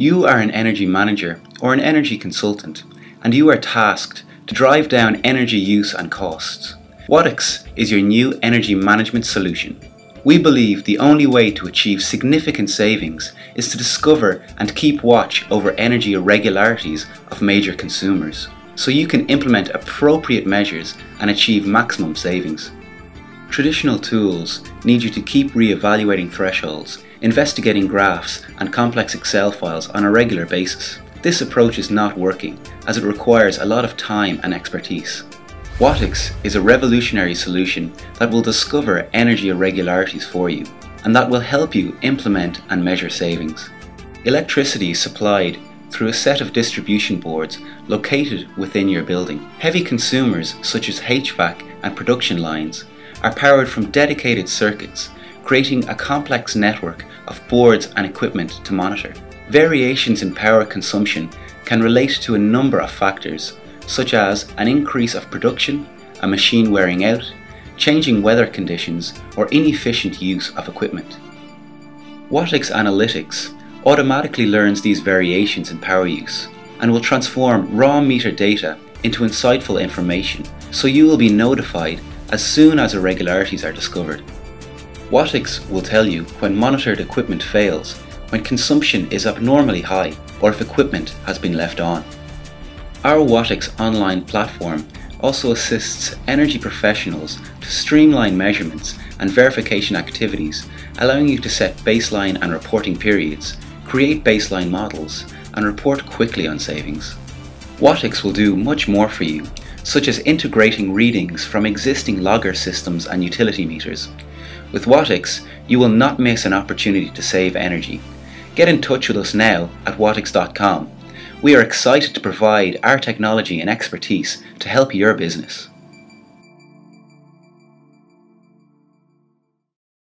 You are an energy manager or an energy consultant, and you are tasked to drive down energy use and costs. Wattics is your new energy management solution. We believe the only way to achieve significant savings is to discover and keep watch over energy irregularities of major consumers, so you can implement appropriate measures and achieve maximum savings. Traditional tools need you to keep re-evaluating thresholds, investigating graphs and complex Excel files on a regular basis. This approach is not working as it requires a lot of time and expertise. Wattics is a revolutionary solution that will discover energy irregularities for you and that will help you implement and measure savings. Electricity is supplied through a set of distribution boards located within your building. Heavy consumers such as HVAC and production lines are powered from dedicated circuits, creating a complex network of boards and equipment to monitor. Variations in power consumption can relate to a number of factors, such as an increase of production, a machine wearing out, changing weather conditions, or inefficient use of equipment. Wattics Analytics automatically learns these variations in power use and will transform raw meter data into insightful information so you will be notified as soon as irregularities are discovered. Wattics will tell you when monitored equipment fails, when consumption is abnormally high, or if equipment has been left on. Our Wattics online platform also assists energy professionals to streamline measurements and verification activities, allowing you to set baseline and reporting periods, create baseline models, and report quickly on savings. Wattics will do much more for you, such as integrating readings from existing logger systems and utility meters. With Wattics, you will not miss an opportunity to save energy. Get in touch with us now at wattics.com. We are excited to provide our technology and expertise to help your business.